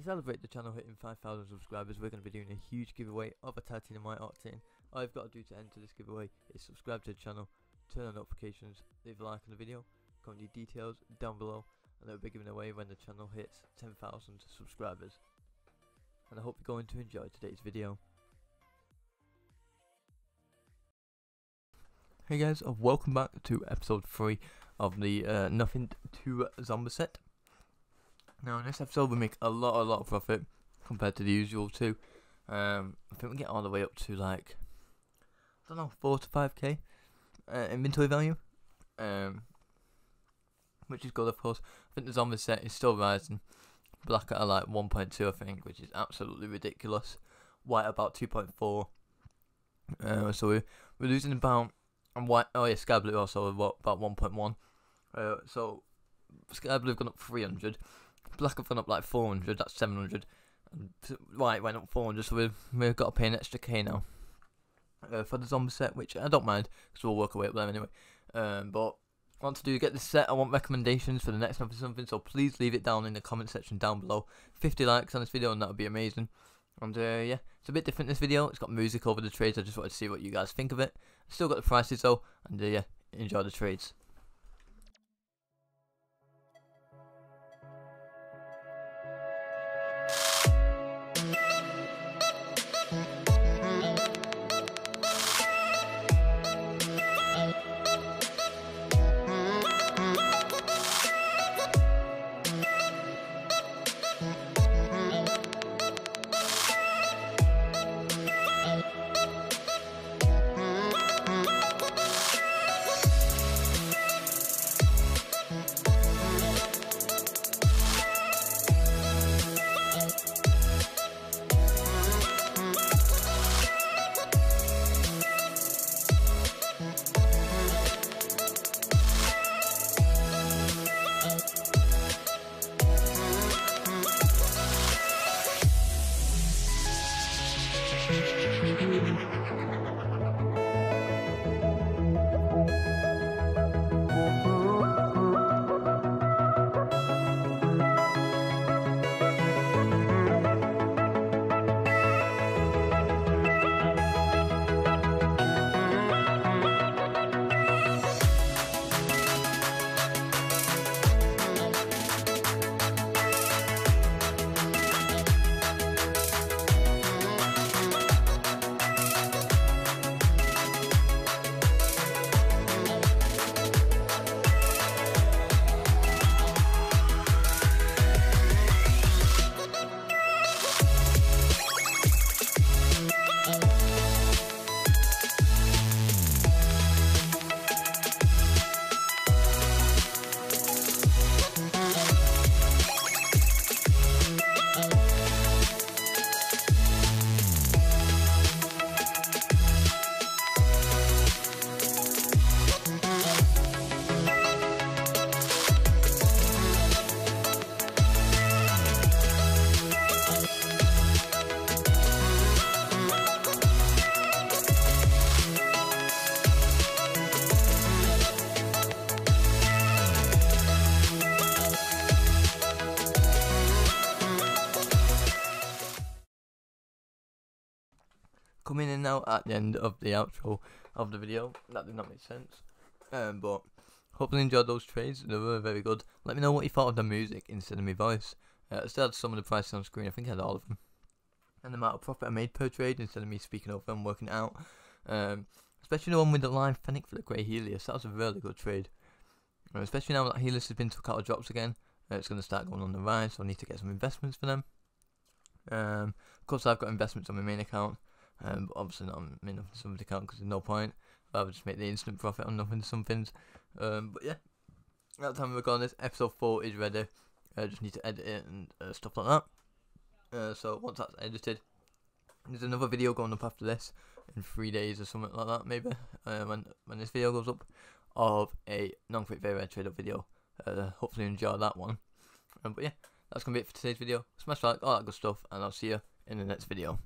To celebrate the channel hitting 5,000 subscribers, we're going to be doing a huge giveaway of a Titanium Octane. All you've got to do to enter this giveaway is subscribe to the channel, turn on notifications, leave a like on the video, comment your details down below, and they'll be given away when the channel hits 10,000 subscribers. And I hope you're going to enjoy today's video. Hey guys, welcome back to episode 3 of the uh, Nothing to Zomba set. Now in this episode we make a lot, a lot of profit compared to the usual two. Um, I think we get all the way up to like, I don't know, 4 to 5k uh, inventory value. Um, which is good of course. I think the Zomba set is still rising. Black at like 1.2 I think, which is absolutely ridiculous. White about 2.4. Uh, so we're, we're losing about and white. Oh yeah, Sky Blue also about about 1.1. Uh, so Sky Blue gone up 300. Black gone up like 400. That's 700. And white went up 400. So we've we've got to pay an extra K now. Uh, for the Zomba set, which I don't mind because we'll work our way up there anyway. Um, but I want to do get this set. I want recommendations for the next month or something. So please leave it down in the comment section down below. 50 likes on this video and that would be amazing. And uh, yeah, it's a bit different this video. It's got music over the trades. I just wanted to see what you guys think of it. Still got the prices though, and uh, yeah, enjoy the trades. Coming in now at the end of the outro of the video. That did not make sense. Um, but hopefully enjoyed those trades. They were very good. Let me know what you thought of the music instead of my voice. Uh, I still had some of the prices on screen. I think I had all of them. And the amount of profit I made per trade instead of me speaking over and working out. Um, especially the one with the Lime Fennec for the Grey Helios. That was a really good trade. Uh, especially now that Helios has been took out of drops again. Uh, it's going to start going on the rise, so I need to get some investments for them. Um, of course, I've got investments on my main account. Um, but obviously not on my nothing something account because there's no point. I would just make the instant profit on nothing somethings. Um, but yeah, that time we're recording this, episode 4 is ready. I just need to edit it and uh, stuff like that. Uh, so once that's edited, there's another video going up after this in three days or something like that, maybe. Uh, when when this video goes up, of a non-quick very trade up video. Uh, hopefully enjoy that one. Um, but yeah, that's gonna be it for today's video. Smash like, all that good stuff, and I'll see you in the next video.